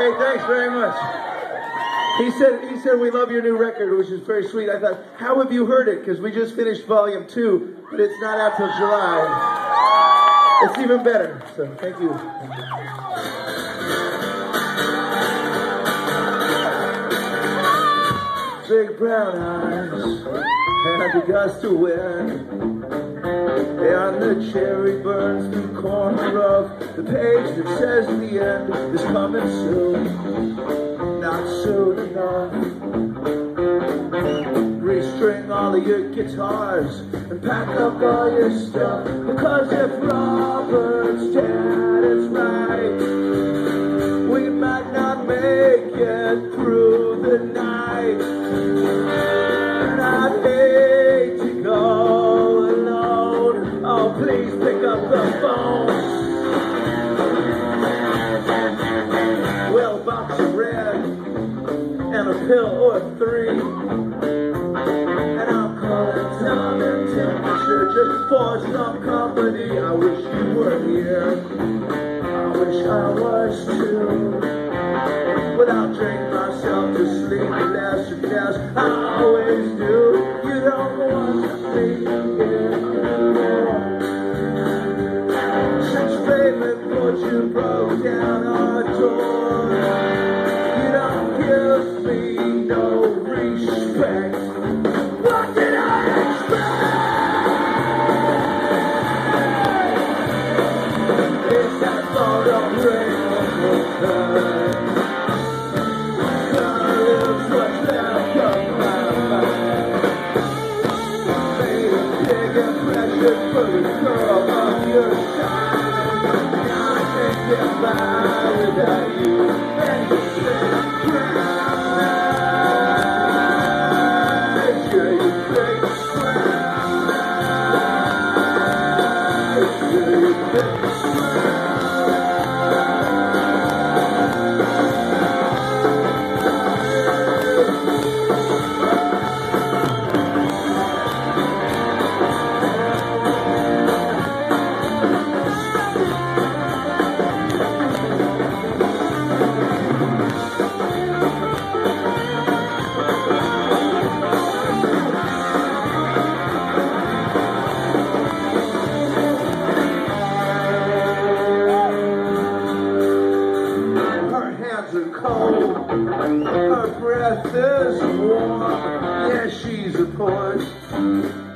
Hey, thanks very much. He said, he said, we love your new record, which is very sweet. I thought, how have you heard it? Because we just finished volume two, but it's not out till July. It's even better. So thank you. Big brown eyes and a gust of wind. And the cherry burns through corner of the page that says the end is coming soon. Not soon enough. Restring all of your guitars and pack up all your stuff. Because if Robert's dead, it's right. I was too. Without drink myself to sleep and less. I always do. You don't want to hear anymore. Since broke down our door, you don't give me no respect. Her breath is warm. Yeah, she's a poet.